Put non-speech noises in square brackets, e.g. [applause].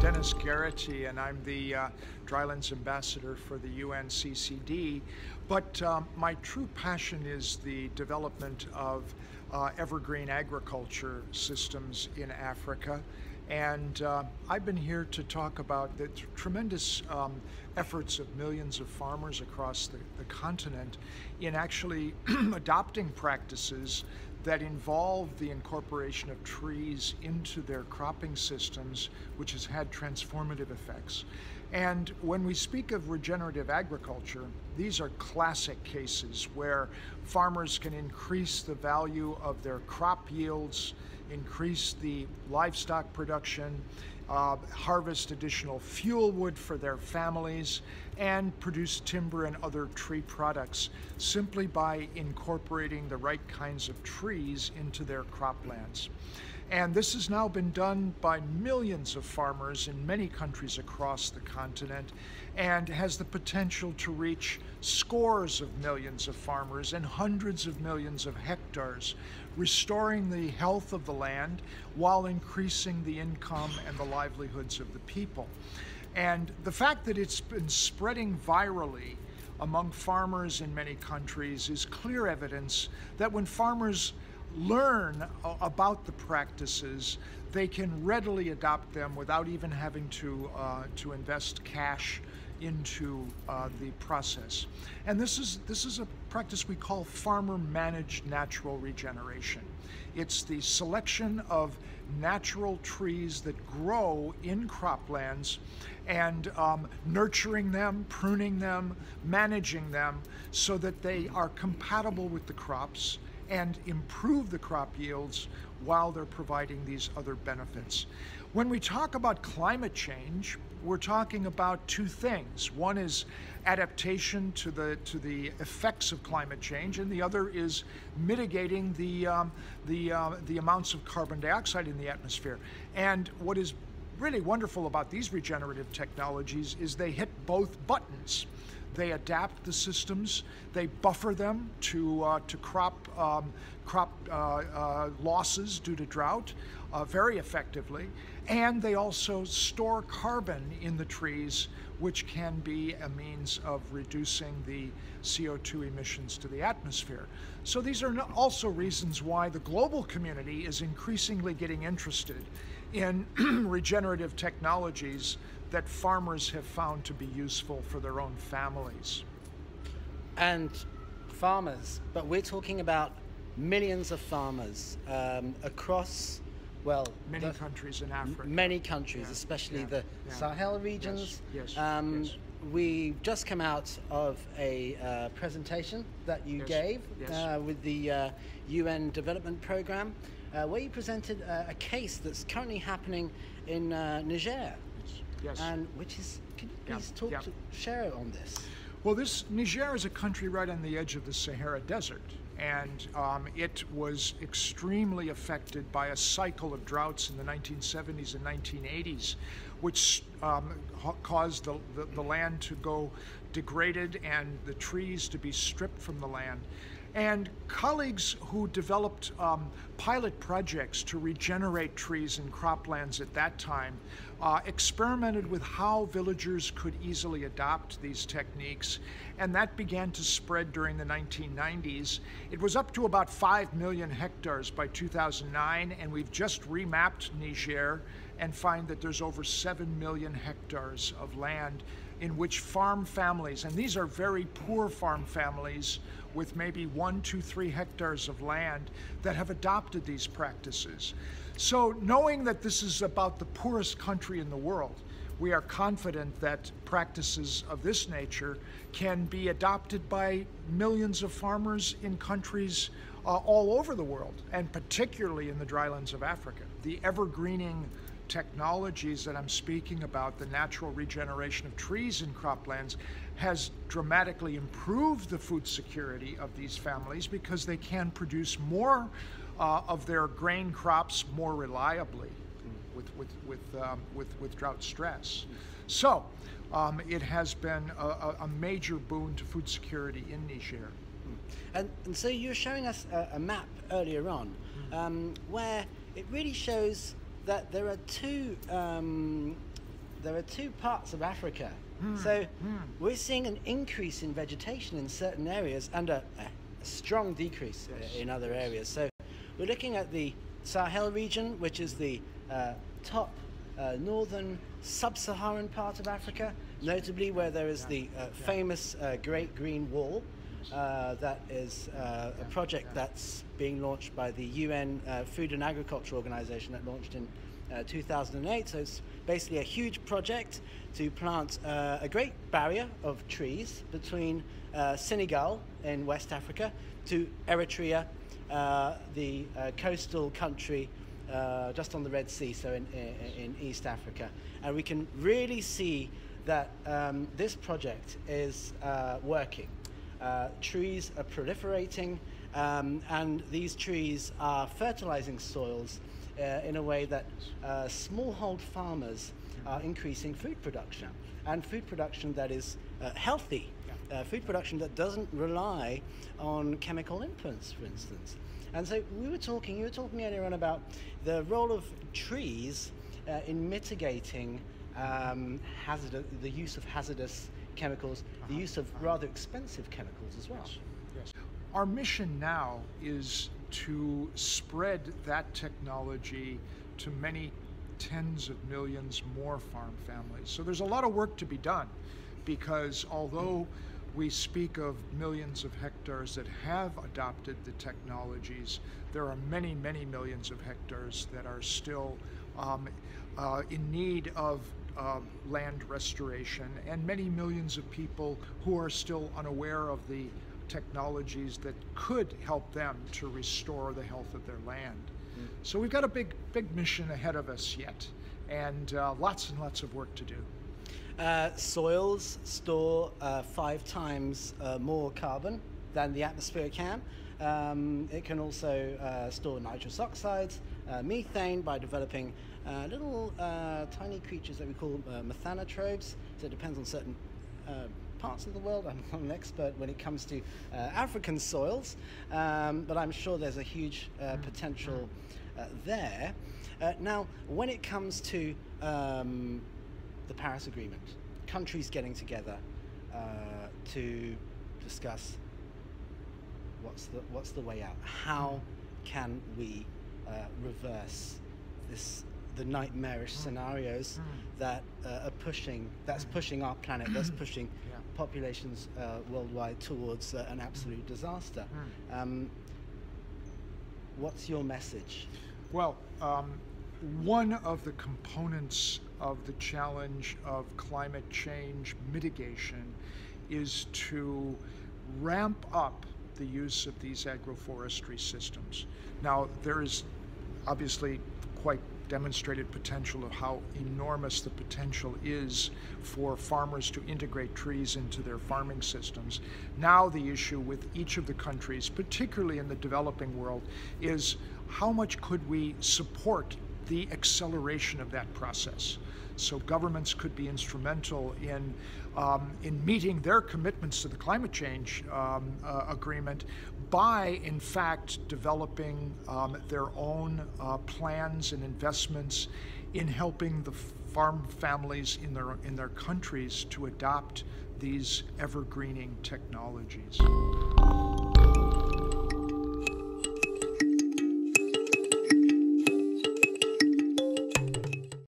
Dennis Garrity, and I'm the uh, Drylands Ambassador for the UNCCD. But um, my true passion is the development of uh, evergreen agriculture systems in Africa. And uh, I've been here to talk about the tremendous um, efforts of millions of farmers across the, the continent in actually [clears throat] adopting practices that involve the incorporation of trees into their cropping systems, which has had transformative effects. And when we speak of regenerative agriculture, these are classic cases where farmers can increase the value of their crop yields, increase the livestock production, uh, harvest additional fuel wood for their families, and produce timber and other tree products simply by incorporating the right kinds of trees into their croplands. And this has now been done by millions of farmers in many countries across the continent and has the potential to reach scores of millions of farmers and hundreds of millions of hectares, restoring the health of the land while increasing the income and the livelihoods of the people. And the fact that it's been spreading virally among farmers in many countries is clear evidence that when farmers learn about the practices, they can readily adopt them without even having to, uh, to invest cash into uh, the process. And this is, this is a practice we call farmer managed natural regeneration. It's the selection of natural trees that grow in croplands and um, nurturing them, pruning them, managing them so that they are compatible with the crops and improve the crop yields while they're providing these other benefits. When we talk about climate change, we're talking about two things. One is adaptation to the to the effects of climate change, and the other is mitigating the um, the uh, the amounts of carbon dioxide in the atmosphere. And what is really wonderful about these regenerative technologies is they hit both buttons. They adapt the systems, they buffer them to, uh, to crop, um, crop uh, uh, losses due to drought uh, very effectively, and they also store carbon in the trees, which can be a means of reducing the CO2 emissions to the atmosphere. So these are also reasons why the global community is increasingly getting interested in [clears throat] regenerative technologies that farmers have found to be useful for their own families. And farmers, but we're talking about millions of farmers um, across, well, many the, countries in Africa. Many countries, yeah, especially yeah, the yeah. Sahel regions. Yes, yes, um, yes. We just come out of a uh, presentation that you yes, gave uh, with the uh, UN Development Programme, where you presented a case that's currently happening in uh, Niger. Yes. And which is, can you please talk to share on this? Well, this Niger is a country right on the edge of the Sahara Desert, and um, it was extremely affected by a cycle of droughts in the 1970s and 1980s, which um, caused the, the, the land to go degraded and the trees to be stripped from the land. And colleagues who developed um, pilot projects to regenerate trees in croplands at that time uh, experimented with how villagers could easily adopt these techniques, and that began to spread during the 1990s. It was up to about 5 million hectares by 2009, and we've just remapped Niger and find that there's over 7 million hectares of land in which farm families, and these are very poor farm families with maybe one, two, three hectares of land that have adopted these practices. So knowing that this is about the poorest country in the world, we are confident that practices of this nature can be adopted by millions of farmers in countries uh, all over the world, and particularly in the drylands of Africa. The evergreening technologies that I'm speaking about, the natural regeneration of trees in croplands, has dramatically improved the food security of these families because they can produce more uh, of their grain crops more reliably with, with, with, um, with, with drought stress. So um, it has been a, a, major boon to food security in Niger. And, and so you were showing us a, a map earlier on um, where it really shows that there are two um, there are two parts of Africa. Mm. So mm. we're seeing an increase in vegetation in certain areas and a, a strong decrease yes. in other areas. So we're looking at the Sahel region, which is the uh, top uh, northern sub-Saharan part of Africa, notably where there is the uh, famous uh, Great Green Wall. Uh, that is uh, a project that's being launched by the UN Food and Agriculture Organization that launched in 2008. So it's basically a huge project to plant a great barrier of trees between Senegal in West Africa to Eritrea, the coastal country uh, just on the Red Sea, so in, in, in, East Africa. And we can really see that um, this project is uh, working. Uh, trees are proliferating, um, and these trees are fertilizing soils uh, in a way that uh, smallhold farmers are increasing food production, and food production that is uh, healthy. food production that doesn't rely on chemical inputs, for instance. And so we were talking, you were talking earlier on about the role of trees uh, in mitigating um, hazard, the use of hazardous chemicals, uh-huh. the use of uh-huh. rather expensive chemicals as well. Yes. yes. Our mission now is to spread that technology to many tens of millions more farm families. So there's a lot of work to be done because although we speak of millions of hectares that have adopted the technologies. There are many, many millions of hectares that are still um, uh, in need of uh, land restoration, and many millions of people who are still unaware of the technologies that could help them to restore the health of their land. Mm. So we've got a big, big mission ahead of us yet, and uh, lots and lots of work to do. Uh, soils store uh, five times uh, more carbon than the atmosphere can. Um, it can also uh, store nitrous oxides, uh, methane by developing uh, little tiny creatures that we call methanotrophs. So it depends on certain parts of the world. I'm not an expert when it comes to African soils, um, but I'm sure there's a huge potential there. now, when it comes to um, the Paris Agreement, countries getting together uh, to discuss what's the what's the way out. How can we uh, reverse this the nightmarish mm. scenarios mm. that uh, are pushing that's mm. pushing our planet that's [clears throat] pushing yeah. populations uh, worldwide towards uh, an absolute disaster um, what's your message well um, one of the components of the challenge of climate change mitigation is to ramp up the use of these agroforestry systems. Now, there is obviously quite demonstrated potential of how enormous the potential is for farmers to integrate trees into their farming systems. Now, the issue with each of the countries, particularly in the developing world, is how much could we support the acceleration of that process. So governments could be instrumental in um, in meeting their commitments to the climate change um, uh, agreement by, in fact, developing um, their own uh, plans and investments in helping the farm families in their in their countries to adopt these evergreening technologies.